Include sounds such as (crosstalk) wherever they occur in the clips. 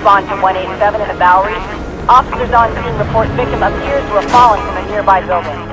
respond to 187 in the Bowery. Officers on scene report victim appears to have fallen from a nearby building.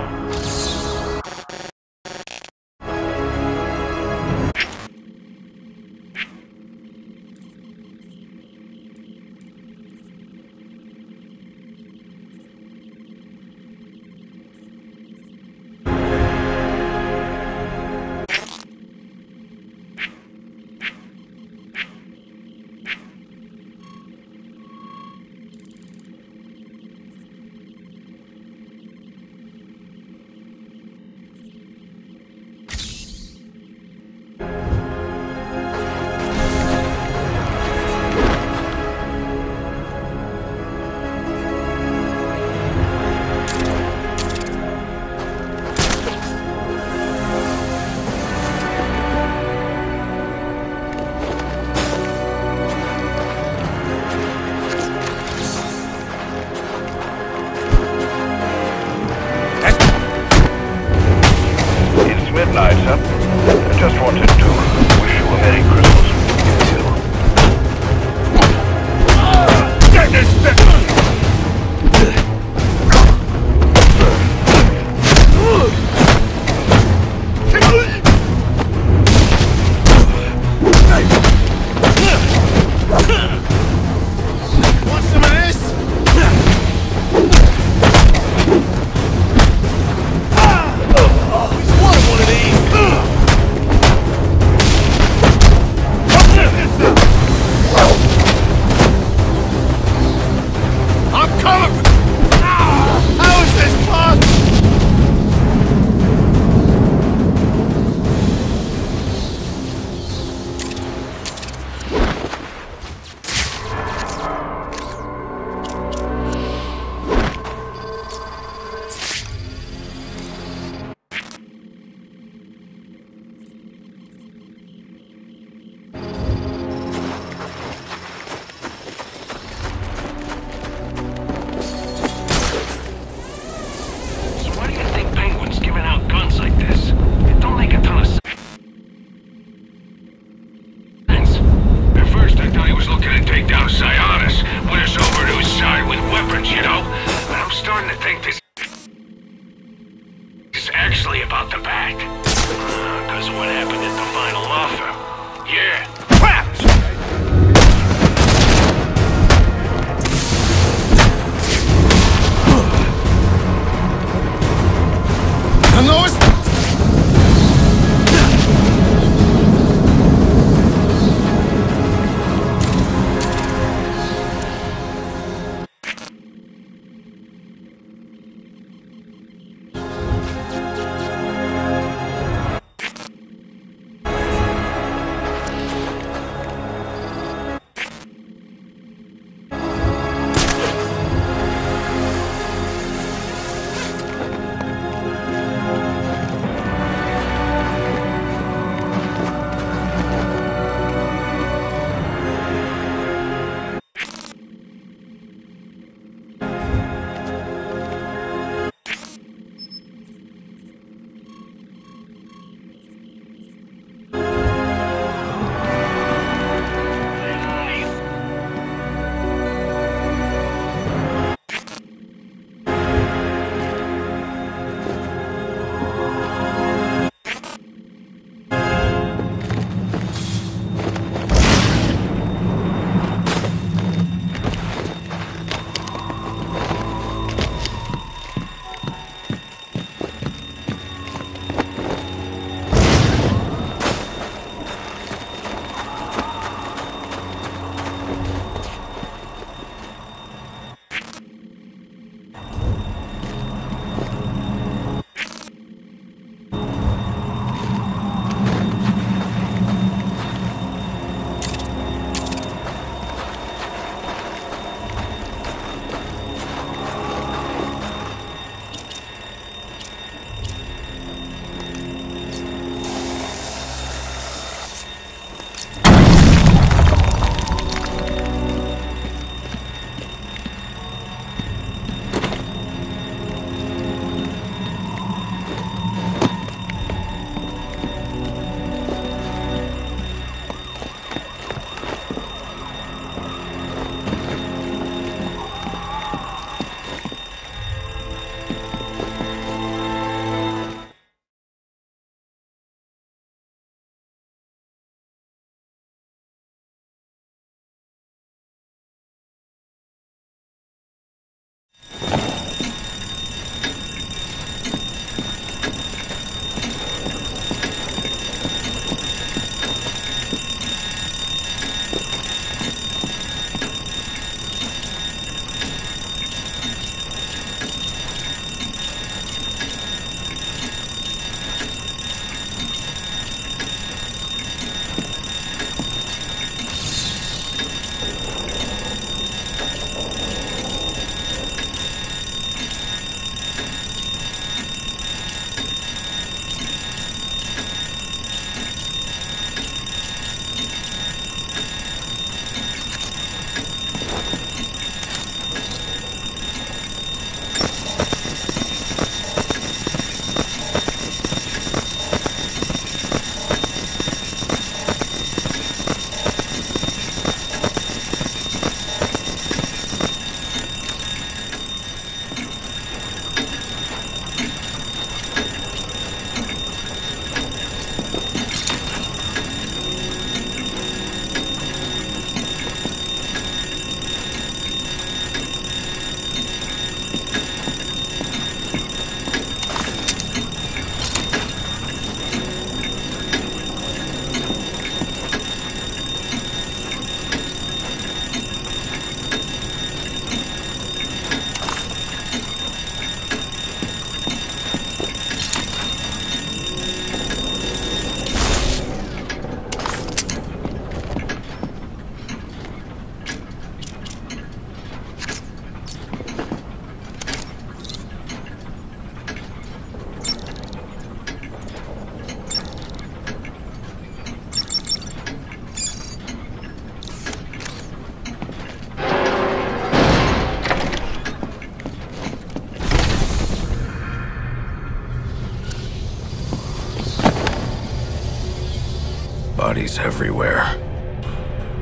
Everywhere.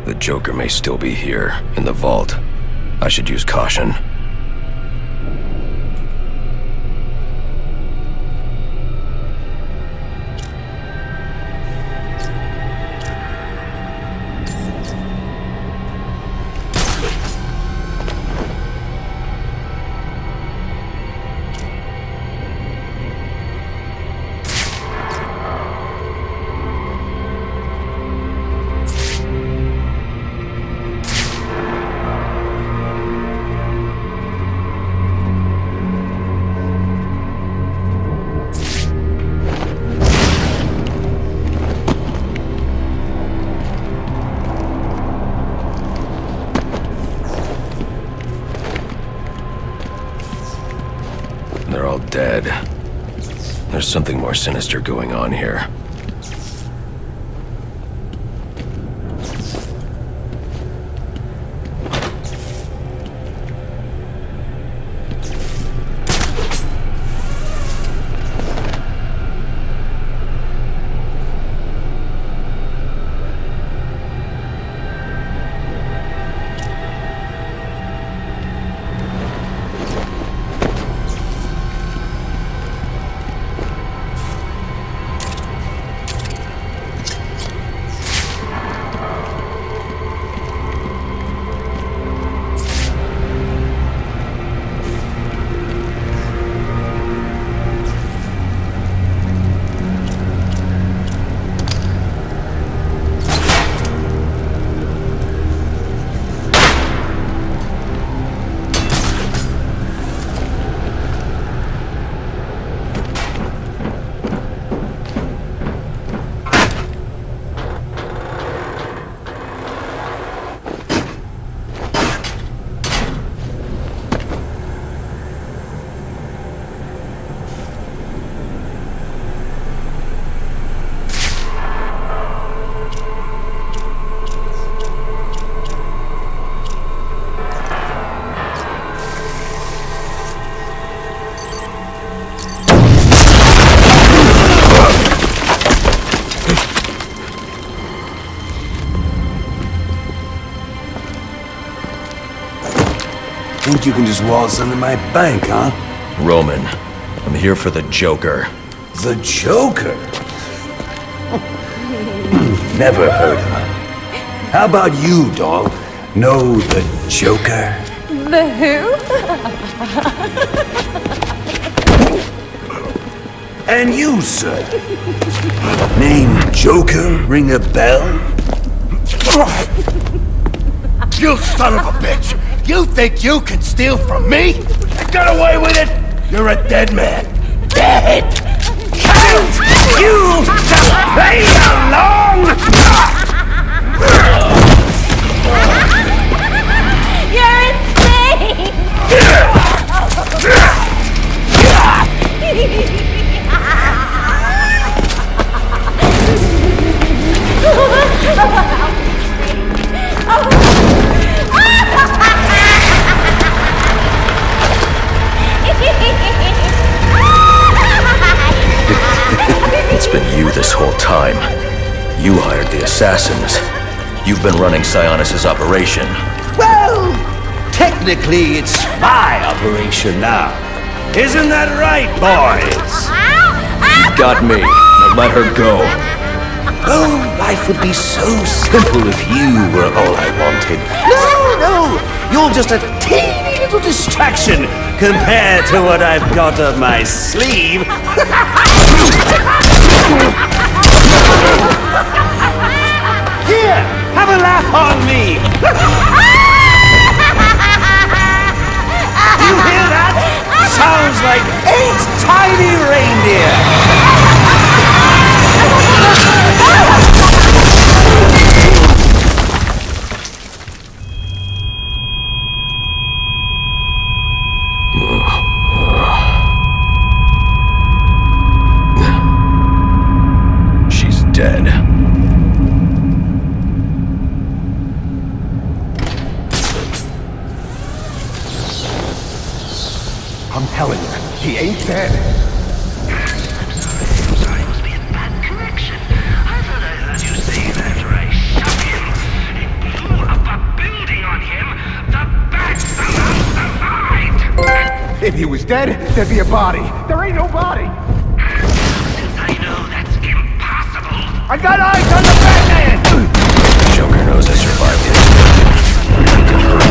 The Joker may still be here, in the vault. I should use caution. Dead. There's something more sinister going on here. Think you can just waltz into my bank, huh? Roman, I'm here for the Joker. The Joker? Hmm, never heard of him. How about you, dog? Know the Joker? The who? And you, sir? Name Joker ring a bell? You son of a bitch! You think you can steal from me? I got away with it! You're a dead man. Dead! Count you to play along! You're insane! (laughs) It's been you this whole time. You hired the assassins. You've been running Sionis' operation. Well, technically it's my operation now. Isn't that right, boys? You got me. Now let her go. Oh, life would be so simple if you were all I wanted. No, no, you're just a teeny little distraction compared to what I've got up my sleeve. (laughs) Here, have a laugh on me. you hear that? Sounds like eight tiny reindeer. I'm telling you, he ain't dead. i sorry, sorry. Must be a bad connection. I thought I heard you say saying after I shot him. It blew up a building on him. The bat somehow survived. If he was dead, there'd be a body. There ain't no body. I got eyes on the Batman! Joker knows I survived the explosion.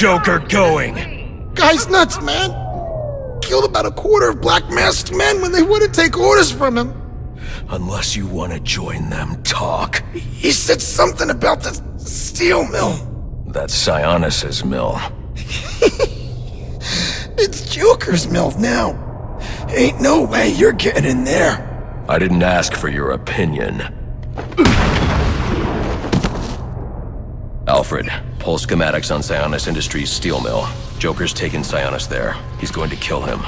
Joker going? Guy's nuts, man. Killed about a quarter of Black Mask's men when they wouldn't take orders from him. Unless you want to join them, talk. He said something about the steel mill. That's Sionis' mill. (laughs) It's Joker's mill now. Ain't no way you're getting in there. I didn't ask for your opinion. Alfred, pull schematics on Sionis Industries steel mill. Joker's taken Sionis there. He's going to kill him.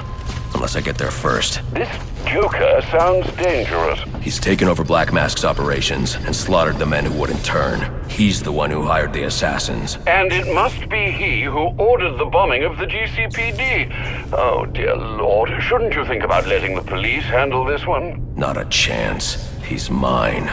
Unless I get there first. This Joker sounds dangerous. He's taken over Black Mask's operations and slaughtered the men who wouldn't turn. He's the one who hired the assassins. And it must be he who ordered the bombing of the GCPD. Oh, dear lord. Shouldn't you think about letting the police handle this one? Not a chance. He's mine.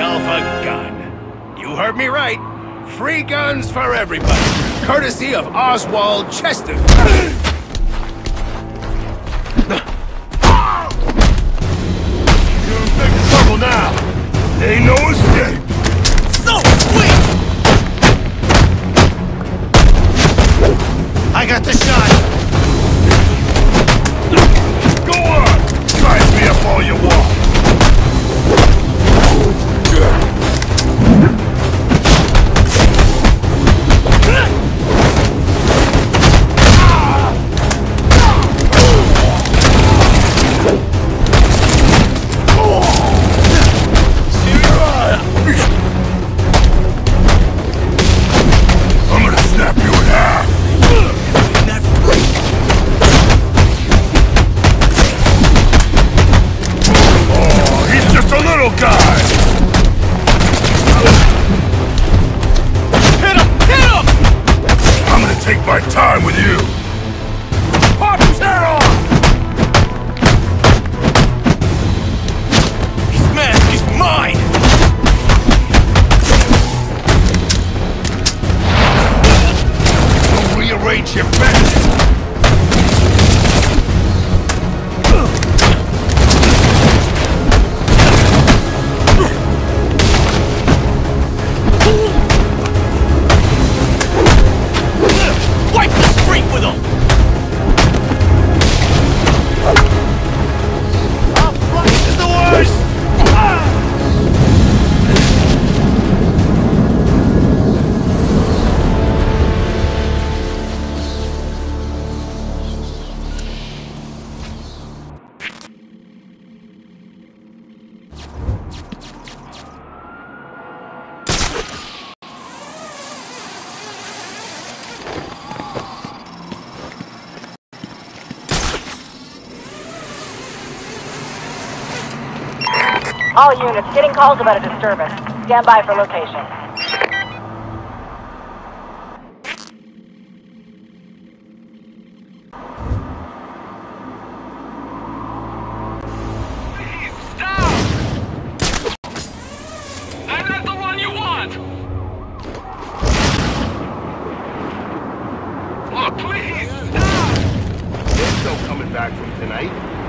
yourself a gun. You heard me right. Free guns for everybody, courtesy of Oswald Chesterfield. You're in big trouble now. Ain't no escape. units getting calls about a disturbance. Stand by for location. Oh, please, stop! There's no coming back from tonight.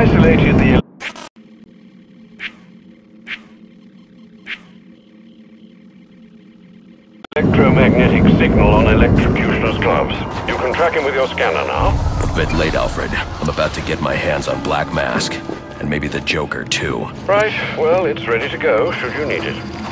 Isolated the electromagnetic signal on electrocutioner's gloves. You can track him with your scanner now. A bit late, Alfred. I'm about to get my hands on Black Mask. And maybe the Joker, too. Right, well, it's ready to go, should you need it.